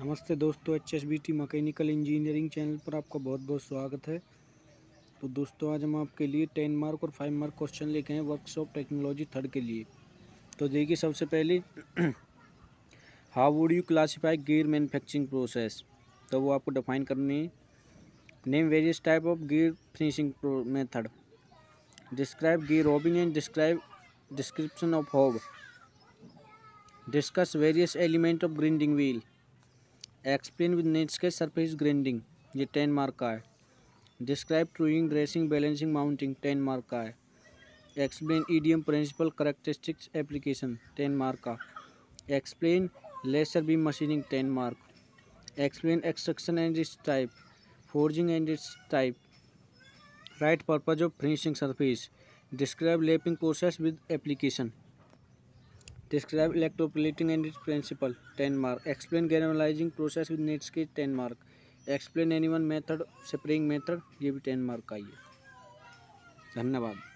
नमस्ते दोस्तों H S B T mechanical engineering channel पर आपका बहुत बहुत स्वागत है। तो दोस्तों, आज हम आपके लिए टेन मार्क और फाइव मार्क क्वेश्चन लेके हैं वर्कशॉप टेक्नोलॉजी थर्ड के लिए। तो देखिए, सबसे पहले, how would you classify gear manufacturing process? तो वो आपको डिफाइन करनी है। Name various type of gear finishing method. Describe gear hobbing and describe description of hob discuss various element of grinding wheel. Explain with nets के surface grinding, ये ten mark का है। Describe truing, dressing, balancing, mounting, ten mark का है। Explain EDM principle characteristics application, ten mark का। Explain laser beam machining, ten mark. Explain extrusion and its type, forging and its type. Write purpose of finishing surface. Describe lapping process with application. Describe electroplating and its principle. 10 mark. Explain galvanizing process with net के 10 mark. Explain any one method, spraying method. ये भी 10 mark का ही है धन्यवाद